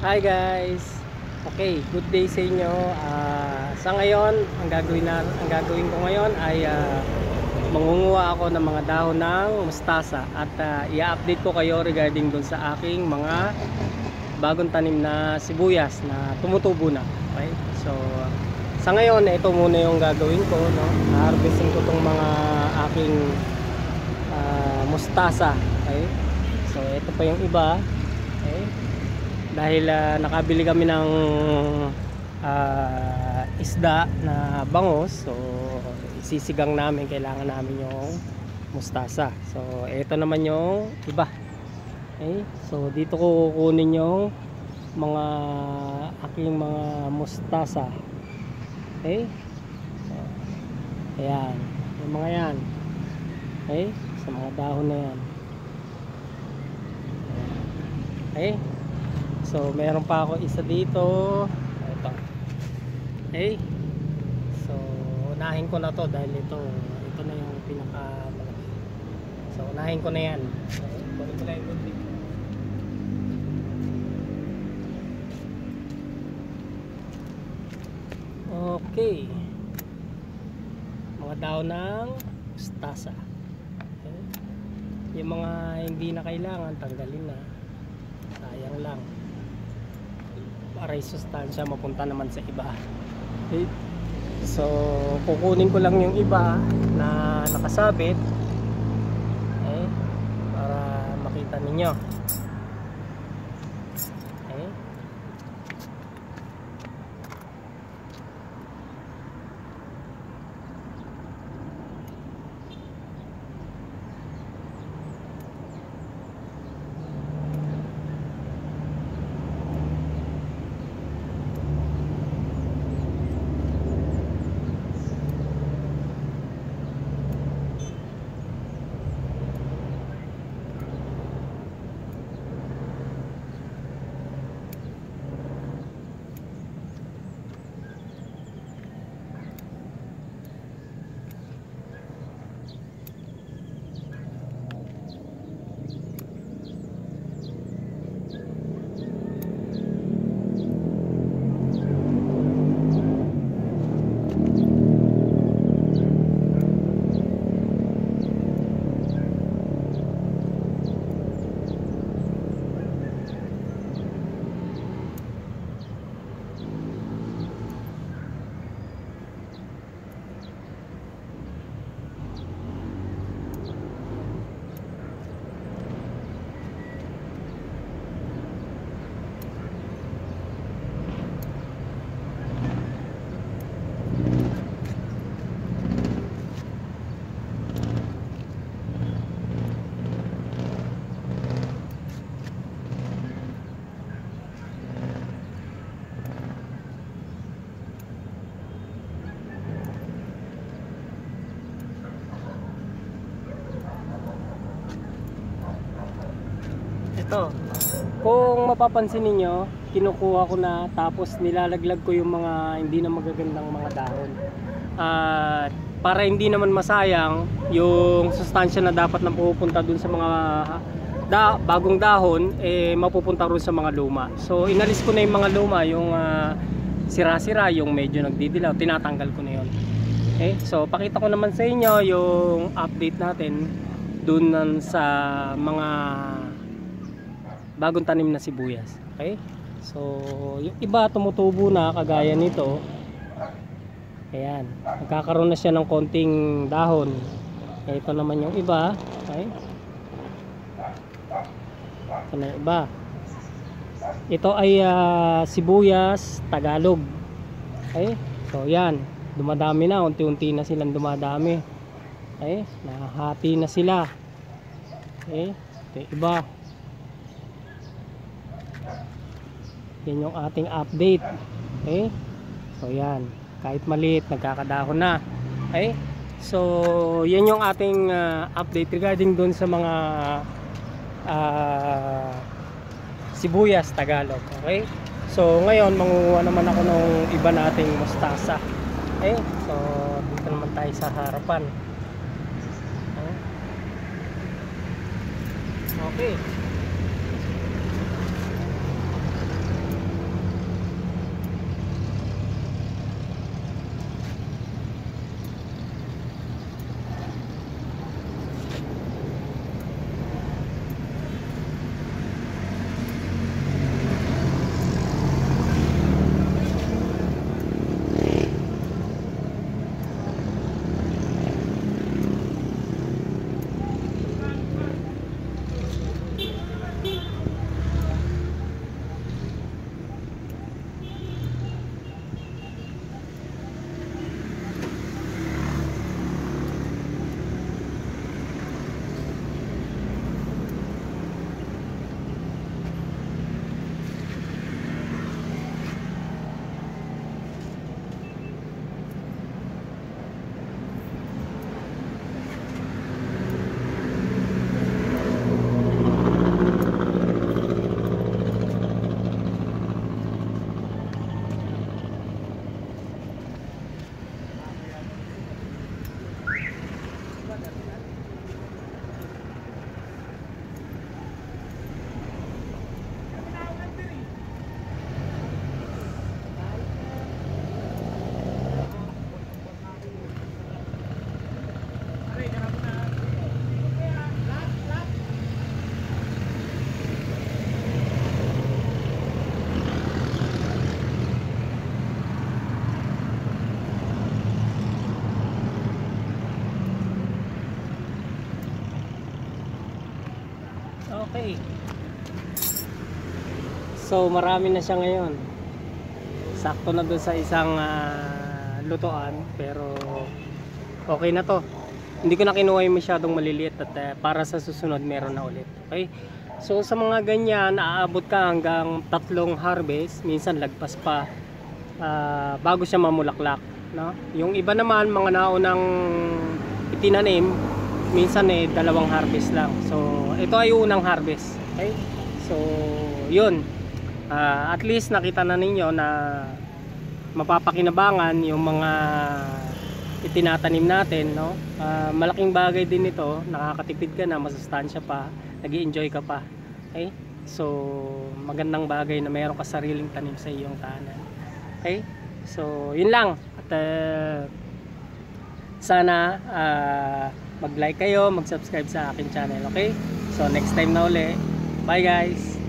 Hi guys. Okay, good day sa inyo. Ah, sa ngayon, ang gagawin na ang gagawin ko ngayon ay ah, mangunguha ako ng mga dahon ng mustasa at ah, i-update ko kayo regarding dun sa aking mga bagong tanim na sibuyas na tumutubo na. Okay? So, sa ngayon, ito muna yung gagawin ko, no? Harvesting ko tong mga aking ah, mustasa. Okay? So, ito pa yung iba. Dahil ah, nakabili kami ng ah, isda na bangos so isisigang namin kailangan namin yung mustasa. So ito naman yung iba. Okay? So dito ko kukunin yung mga aking mga mustasa. Okay? So, ayan. Yung mga yan. Okay? Sa mga dahon na yan. Okay So, meron pa ako isa dito. Ito. Okay. So, unahin ko na to dahil ito, ito na yung pinaka. So, unahin ko na yan. Gunting. Okay. Mga daon ng mustasa. Okay. Yung mga hindi na kailangan, tanggalin na. Sayang lang para yung sustansya mapunta naman sa iba okay. so kukunin ko lang yung iba na nakasabit okay, para makita ninyo okay. Ito kung mapapansin ninyo kinukuha ko na tapos nilalaglag ko yung mga hindi na magagandang mga dahon. At para hindi naman masayang yung sustansya na dapat na pupunta dun sa mga da, bagong dahon eh mapupunta rin sa mga luma. So inalis ko na yung mga luma yung ah, sira-sira yung medyo nagdidilaw tinatanggal ko na yun. Okay so pakita ko naman sa inyo yung update natin dun sa mga bagong tanim na sibuyas. Okay? So, yung iba tumutubo na kagaya nito. Ayan. Nagkakaroon na siya ng konting dahon. Ito naman yung iba. Okay? Ito na iba. Ito ay ah, sibuyas Tagalog. Okay? So, yan. Dumadami na. Unti-unti na silang dumadami. Okay? Nahati na sila. Okay? Ito iba. Yan yung ating update. Okay? So yan. Kahit maliit nagkakadahon na. Okay? So yan yung ating uh, update regarding dun sa mga uh, sibuyas Tagalog. Okay? So ngayon manguha naman ako ng iba nating mustasa. Okay? So dito naman tayo sa harapan. Okay, okay. Okay. So marami na siya ngayon. Sakto na doon sa isang ah, lutuan pero okay na to. Hindi ko na kinuha yung masyadong maliliit at eh, para sa susunod meron na ulit. Okay? So sa mga ganyan, aabot ka hanggang tatlong harvest, minsan lagpas pa ah, bago siya mamulaklak, no? Yung iba naman mga naunang itinanim, minsan eh dalawang harvest lang. So ito ay unang harvest. Okay? So yun. Ah, at least nakita na ninyo na mapapakinabangan yung mga itinatanim natin, no? Ah, malaking bagay din ito, nakakatipid ka na, masustansya pa, nag enjoy ka pa. Okay? So, magandang bagay na mayroon ka sariling tanim sa iyong tahanan. Okay? So, yun lang. At ah, sana ah, mag-like kayo, mag-subscribe sa akin channel, okay? So, next time na uli. Bye guys!